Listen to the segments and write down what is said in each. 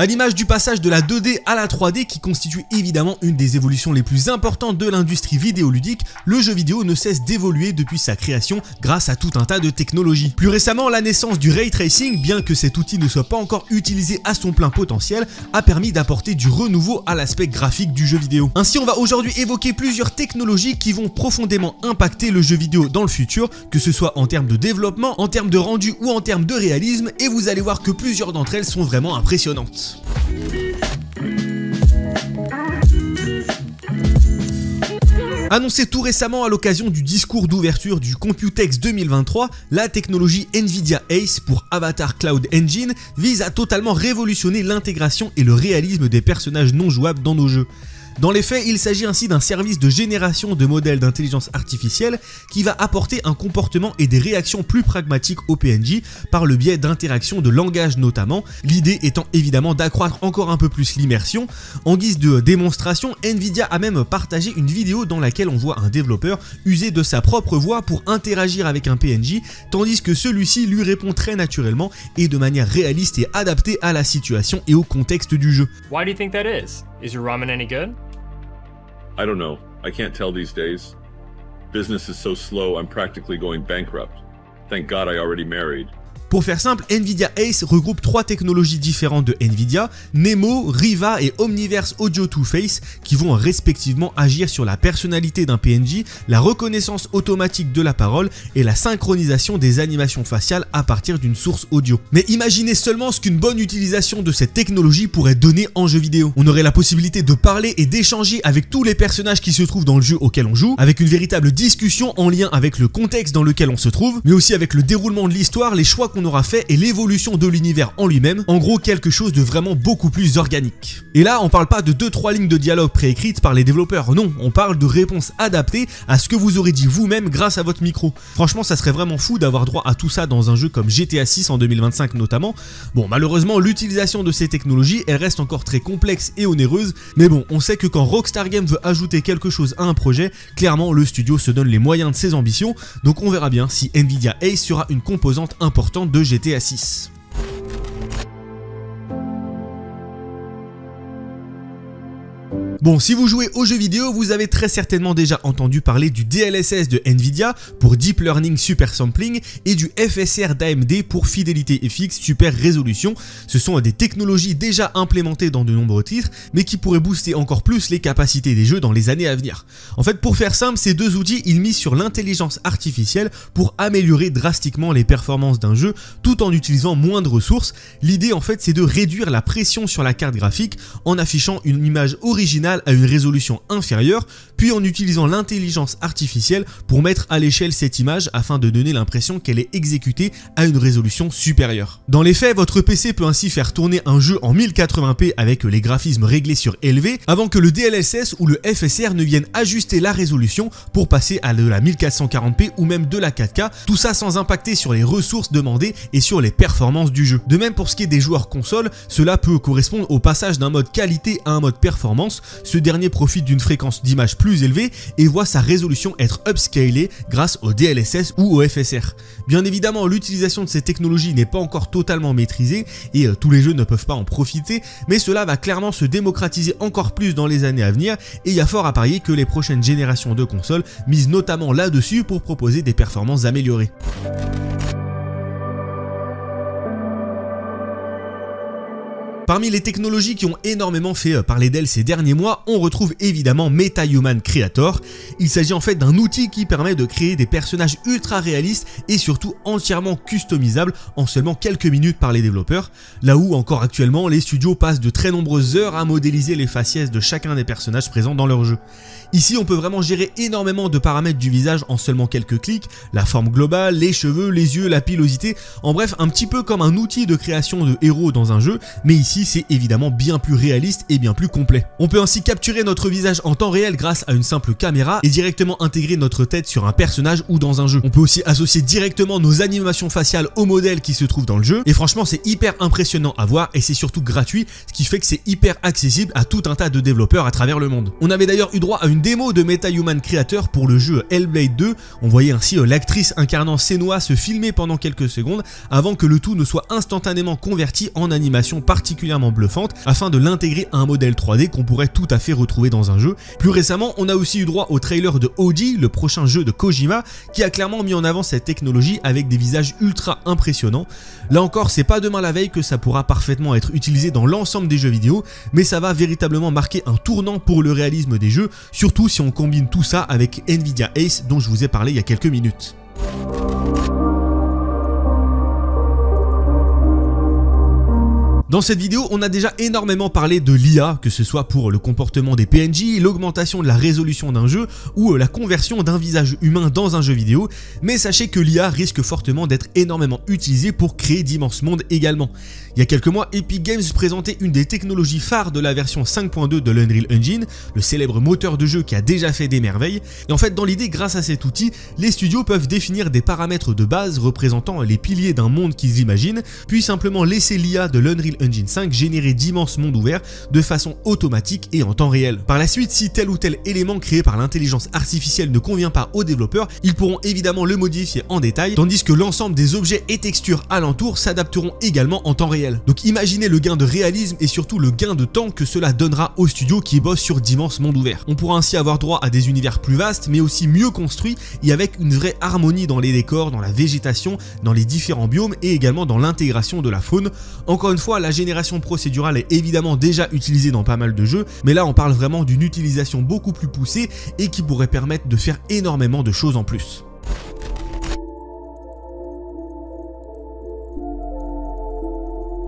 À l'image du passage de la 2D à la 3D qui constitue évidemment une des évolutions les plus importantes de l'industrie vidéoludique, le jeu vidéo ne cesse d'évoluer depuis sa création grâce à tout un tas de technologies. Plus récemment, la naissance du ray tracing, bien que cet outil ne soit pas encore utilisé à son plein potentiel, a permis d'apporter du renouveau à l'aspect graphique du jeu vidéo. Ainsi, on va aujourd'hui évoquer plusieurs technologies qui vont profondément impacter le jeu vidéo dans le futur, que ce soit en termes de développement, en termes de rendu ou en termes de réalisme, et vous allez voir que plusieurs d'entre elles sont vraiment impressionnantes. Annoncé tout récemment à l'occasion du discours d'ouverture du Computex 2023, la technologie Nvidia Ace pour Avatar Cloud Engine vise à totalement révolutionner l'intégration et le réalisme des personnages non jouables dans nos jeux. Dans les faits, il s'agit ainsi d'un service de génération de modèles d'intelligence artificielle qui va apporter un comportement et des réactions plus pragmatiques au PNJ par le biais d'interactions de langage notamment, l'idée étant évidemment d'accroître encore un peu plus l'immersion. En guise de démonstration, Nvidia a même partagé une vidéo dans laquelle on voit un développeur user de sa propre voix pour interagir avec un PNJ, tandis que celui-ci lui répond très naturellement et de manière réaliste et adaptée à la situation et au contexte du jeu. I don't know. I can't tell these days. Business is so slow, I'm practically going bankrupt. Thank God I already married. Pour faire simple, Nvidia Ace regroupe trois technologies différentes de Nvidia, Nemo, Riva et Omniverse Audio 2 Face, qui vont respectivement agir sur la personnalité d'un PNJ, la reconnaissance automatique de la parole et la synchronisation des animations faciales à partir d'une source audio. Mais imaginez seulement ce qu'une bonne utilisation de cette technologie pourrait donner en jeu vidéo. On aurait la possibilité de parler et d'échanger avec tous les personnages qui se trouvent dans le jeu auquel on joue, avec une véritable discussion en lien avec le contexte dans lequel on se trouve, mais aussi avec le déroulement de l'histoire, les choix qu'on aura fait et l'évolution de l'univers en lui-même, en gros quelque chose de vraiment beaucoup plus organique. Et là, on parle pas de 2-3 lignes de dialogue préécrites par les développeurs, non, on parle de réponses adaptées à ce que vous aurez dit vous-même grâce à votre micro. Franchement, ça serait vraiment fou d'avoir droit à tout ça dans un jeu comme GTA 6 en 2025 notamment. Bon, malheureusement, l'utilisation de ces technologies, elle reste encore très complexe et onéreuse, mais bon, on sait que quand Rockstar Games veut ajouter quelque chose à un projet, clairement le studio se donne les moyens de ses ambitions, donc on verra bien si Nvidia Ace sera une composante importante de GTA 6. Bon, si vous jouez aux jeux vidéo, vous avez très certainement déjà entendu parler du DLSS de Nvidia pour Deep Learning Super Sampling et du FSR d'AMD pour Fidélité FX Super Résolution. Ce sont des technologies déjà implémentées dans de nombreux titres, mais qui pourraient booster encore plus les capacités des jeux dans les années à venir. En fait, pour faire simple, ces deux outils, ils misent sur l'intelligence artificielle pour améliorer drastiquement les performances d'un jeu tout en utilisant moins de ressources. L'idée, en fait, c'est de réduire la pression sur la carte graphique en affichant une image originale à une résolution inférieure, puis en utilisant l'intelligence artificielle pour mettre à l'échelle cette image afin de donner l'impression qu'elle est exécutée à une résolution supérieure. Dans les faits, votre PC peut ainsi faire tourner un jeu en 1080p avec les graphismes réglés sur élevé avant que le DLSS ou le FSR ne viennent ajuster la résolution pour passer à de la 1440p ou même de la 4K, tout ça sans impacter sur les ressources demandées et sur les performances du jeu. De même pour ce qui est des joueurs console, cela peut correspondre au passage d'un mode qualité à un mode performance, ce dernier profite d'une fréquence d'image plus élevée et voit sa résolution être upscalée grâce au DLSS ou au FSR. Bien évidemment, l'utilisation de ces technologies n'est pas encore totalement maîtrisée et euh, tous les jeux ne peuvent pas en profiter, mais cela va clairement se démocratiser encore plus dans les années à venir et il y a fort à parier que les prochaines générations de consoles misent notamment là-dessus pour proposer des performances améliorées. Parmi les technologies qui ont énormément fait euh, parler d'elles ces derniers mois, on retrouve évidemment MetaHuman Creator. Il s'agit en fait d'un outil qui permet de créer des personnages ultra réalistes et surtout entièrement customisables en seulement quelques minutes par les développeurs, là où encore actuellement les studios passent de très nombreuses heures à modéliser les faciès de chacun des personnages présents dans leur jeu. Ici on peut vraiment gérer énormément de paramètres du visage en seulement quelques clics, la forme globale, les cheveux, les yeux, la pilosité, en bref un petit peu comme un outil de création de héros dans un jeu, mais ici c'est évidemment bien plus réaliste et bien plus complet. On peut ainsi capturer notre visage en temps réel grâce à une simple caméra et directement intégrer notre tête sur un personnage ou dans un jeu. On peut aussi associer directement nos animations faciales au modèle qui se trouve dans le jeu et franchement c'est hyper impressionnant à voir et c'est surtout gratuit ce qui fait que c'est hyper accessible à tout un tas de développeurs à travers le monde. On avait d'ailleurs eu droit à une démo de MetaHuman Creator pour le jeu Hellblade 2, on voyait ainsi euh, l'actrice incarnant Senua se filmer pendant quelques secondes avant que le tout ne soit instantanément converti en animation particulière particulièrement bluffante afin de l'intégrer à un modèle 3D qu'on pourrait tout à fait retrouver dans un jeu. Plus récemment, on a aussi eu droit au trailer de Audi, le prochain jeu de Kojima, qui a clairement mis en avant cette technologie avec des visages ultra impressionnants. Là encore, c'est pas demain la veille que ça pourra parfaitement être utilisé dans l'ensemble des jeux vidéo, mais ça va véritablement marquer un tournant pour le réalisme des jeux, surtout si on combine tout ça avec Nvidia Ace dont je vous ai parlé il y a quelques minutes. Dans cette vidéo, on a déjà énormément parlé de l'IA, que ce soit pour le comportement des PNJ, l'augmentation de la résolution d'un jeu ou euh, la conversion d'un visage humain dans un jeu vidéo, mais sachez que l'IA risque fortement d'être énormément utilisée pour créer d'immenses mondes également. Il y a quelques mois, Epic Games présentait une des technologies phares de la version 5.2 de l'Unreal Engine, le célèbre moteur de jeu qui a déjà fait des merveilles, et en fait dans l'idée, grâce à cet outil, les studios peuvent définir des paramètres de base représentant les piliers d'un monde qu'ils imaginent, puis simplement laisser l'IA de l'Unreal Engine 5 générer d'immenses mondes ouverts de façon automatique et en temps réel. Par la suite, si tel ou tel élément créé par l'intelligence artificielle ne convient pas aux développeurs, ils pourront évidemment le modifier en détail, tandis que l'ensemble des objets et textures alentour s'adapteront également en temps réel. Donc imaginez le gain de réalisme et surtout le gain de temps que cela donnera aux studios qui bossent sur d'immenses mondes ouverts. On pourra ainsi avoir droit à des univers plus vastes mais aussi mieux construits et avec une vraie harmonie dans les décors, dans la végétation, dans les différents biomes et également dans l'intégration de la faune. Encore une fois, la génération procédurale est évidemment déjà utilisée dans pas mal de jeux, mais là on parle vraiment d'une utilisation beaucoup plus poussée et qui pourrait permettre de faire énormément de choses en plus.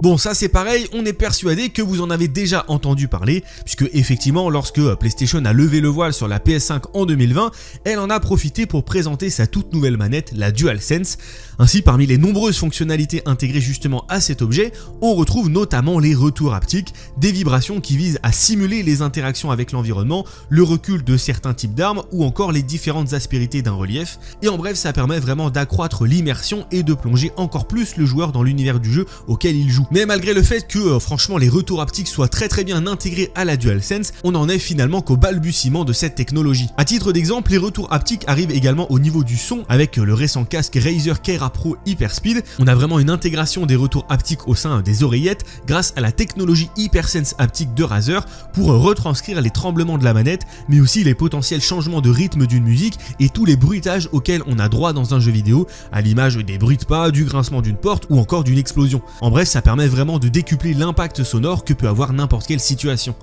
Bon ça c'est pareil, on est persuadé que vous en avez déjà entendu parler, puisque effectivement lorsque euh, PlayStation a levé le voile sur la PS5 en 2020, elle en a profité pour présenter sa toute nouvelle manette, la DualSense. Ainsi parmi les nombreuses fonctionnalités intégrées justement à cet objet, on retrouve notamment les retours haptiques, des vibrations qui visent à simuler les interactions avec l'environnement, le recul de certains types d'armes ou encore les différentes aspérités d'un relief, et en bref ça permet vraiment d'accroître l'immersion et de plonger encore plus le joueur dans l'univers du jeu auquel il joue. Mais malgré le fait que euh, franchement les retours haptiques soient très très bien intégrés à la DualSense, on en est finalement qu'au balbutiement de cette technologie. A titre d'exemple, les retours haptiques arrivent également au niveau du son avec euh, le récent casque Razer Keira Pro Hyperspeed. On a vraiment une intégration des retours haptiques au sein des oreillettes grâce à la technologie HyperSense haptique de Razer pour euh, retranscrire les tremblements de la manette, mais aussi les potentiels changements de rythme d'une musique et tous les bruitages auxquels on a droit dans un jeu vidéo, à l'image des bruits de pas, du grincement d'une porte ou encore d'une explosion. En bref, ça permet vraiment de décupler l'impact sonore que peut avoir n'importe quelle situation.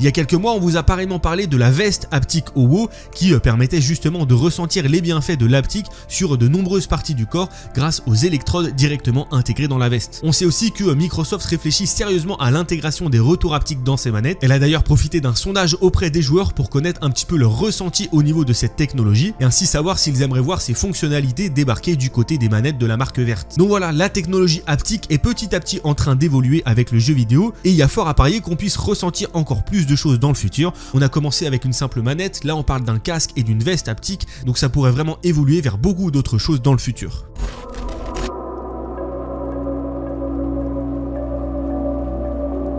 Il y a quelques mois, on vous a pareillement parlé de la veste haptique OWO qui euh, permettait justement de ressentir les bienfaits de l'haptique sur de nombreuses parties du corps grâce aux électrodes directement intégrées dans la veste. On sait aussi que euh, Microsoft réfléchit sérieusement à l'intégration des retours haptiques dans ses manettes. Elle a d'ailleurs profité d'un sondage auprès des joueurs pour connaître un petit peu leur ressenti au niveau de cette technologie et ainsi savoir s'ils aimeraient voir ces fonctionnalités débarquer du côté des manettes de la marque verte. Donc voilà, la technologie haptique est petit à petit en d'évoluer avec le jeu vidéo et il y a fort à parier qu'on puisse ressentir encore plus de choses dans le futur. On a commencé avec une simple manette, là on parle d'un casque et d'une veste haptique, donc ça pourrait vraiment évoluer vers beaucoup d'autres choses dans le futur.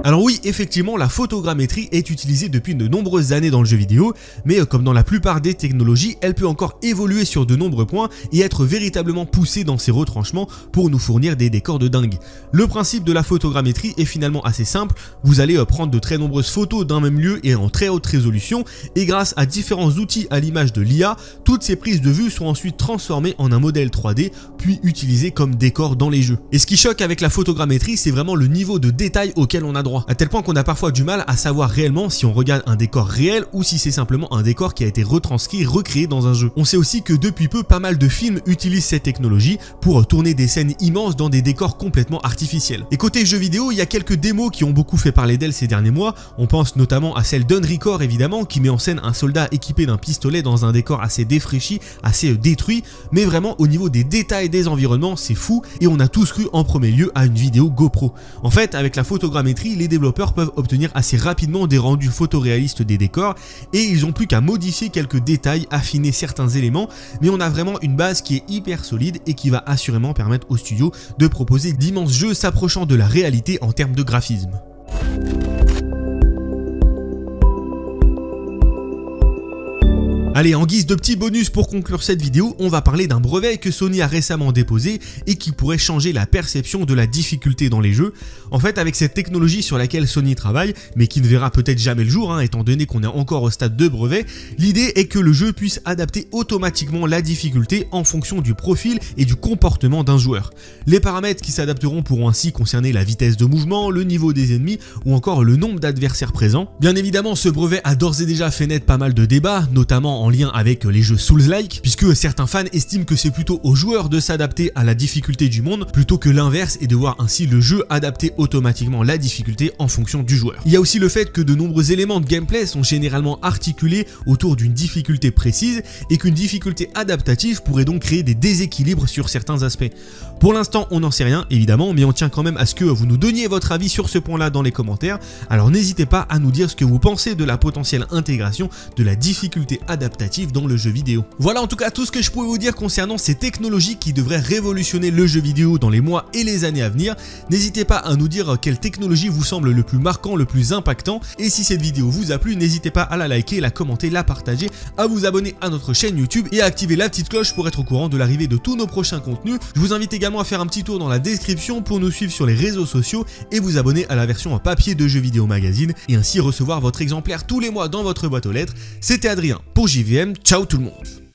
Alors oui, effectivement, la photogrammétrie est utilisée depuis de nombreuses années dans le jeu vidéo, mais euh, comme dans la plupart des technologies, elle peut encore évoluer sur de nombreux points et être véritablement poussée dans ses retranchements pour nous fournir des décors de dingue. Le principe de la photogrammétrie est finalement assez simple, vous allez euh, prendre de très nombreuses photos d'un même lieu et en très haute résolution, et grâce à différents outils à l'image de l'IA, toutes ces prises de vue sont ensuite transformées en un modèle 3D, puis utilisées comme décor dans les jeux. Et ce qui choque avec la photogrammétrie, c'est vraiment le niveau de détail auquel on a droit à tel point qu'on a parfois du mal à savoir réellement si on regarde un décor réel ou si c'est simplement un décor qui a été retranscrit, recréé dans un jeu. On sait aussi que depuis peu, pas mal de films utilisent cette technologie pour tourner des scènes immenses dans des décors complètement artificiels. Et côté jeux vidéo, il y a quelques démos qui ont beaucoup fait parler d'elle ces derniers mois. On pense notamment à celle d'Unrecord évidemment, qui met en scène un soldat équipé d'un pistolet dans un décor assez défraîchi, assez détruit, mais vraiment au niveau des détails des environnements, c'est fou, et on a tous cru en premier lieu à une vidéo GoPro. En fait, avec la photogrammétrie, les développeurs peuvent obtenir assez rapidement des rendus photoréalistes des décors et ils ont plus qu'à modifier quelques détails, affiner certains éléments, mais on a vraiment une base qui est hyper solide et qui va assurément permettre au studio de proposer d'immenses jeux s'approchant de la réalité en termes de graphisme. Allez, en guise de petit bonus pour conclure cette vidéo, on va parler d'un brevet que Sony a récemment déposé et qui pourrait changer la perception de la difficulté dans les jeux. En fait, avec cette technologie sur laquelle Sony travaille, mais qui ne verra peut-être jamais le jour, hein, étant donné qu'on est encore au stade de brevet, l'idée est que le jeu puisse adapter automatiquement la difficulté en fonction du profil et du comportement d'un joueur. Les paramètres qui s'adapteront pourront ainsi concerner la vitesse de mouvement, le niveau des ennemis ou encore le nombre d'adversaires présents. Bien évidemment, ce brevet a d'ores et déjà fait naître pas mal de débats, notamment en lien avec les jeux Souls-like, puisque certains fans estiment que c'est plutôt aux joueurs de s'adapter à la difficulté du monde, plutôt que l'inverse et de voir ainsi le jeu adapter automatiquement la difficulté en fonction du joueur. Il y a aussi le fait que de nombreux éléments de gameplay sont généralement articulés autour d'une difficulté précise et qu'une difficulté adaptative pourrait donc créer des déséquilibres sur certains aspects. Pour l'instant, on n'en sait rien, évidemment, mais on tient quand même à ce que vous nous donniez votre avis sur ce point-là dans les commentaires. Alors n'hésitez pas à nous dire ce que vous pensez de la potentielle intégration de la difficulté adaptative dans le jeu vidéo. Voilà en tout cas tout ce que je pouvais vous dire concernant ces technologies qui devraient révolutionner le jeu vidéo dans les mois et les années à venir. N'hésitez pas à nous dire quelle technologie vous semble le plus marquant, le plus impactant. Et si cette vidéo vous a plu, n'hésitez pas à la liker, la commenter, la partager, à vous abonner à notre chaîne YouTube et à activer la petite cloche pour être au courant de l'arrivée de tous nos prochains contenus. Je vous invite également à faire un petit tour dans la description pour nous suivre sur les réseaux sociaux et vous abonner à la version en papier de Jeux Vidéo Magazine et ainsi recevoir votre exemplaire tous les mois dans votre boîte aux lettres. C'était Adrien pour Ciao tout le monde